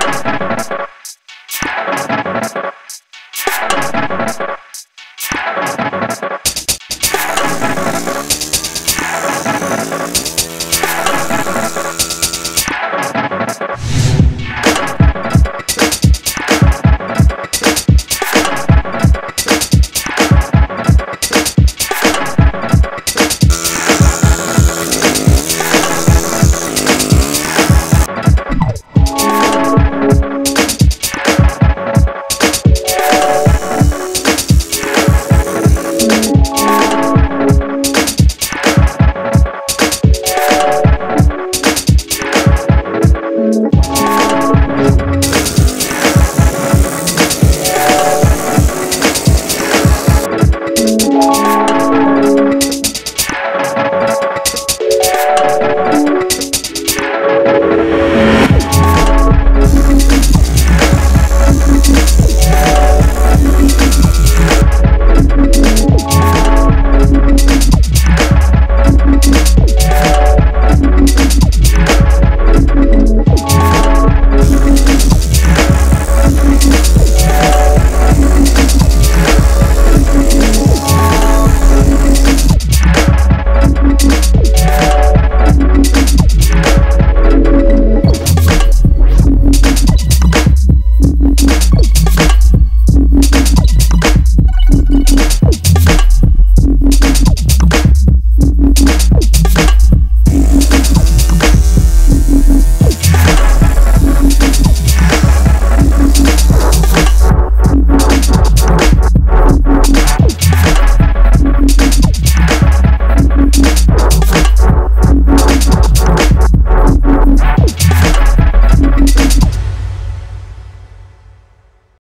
Gracias.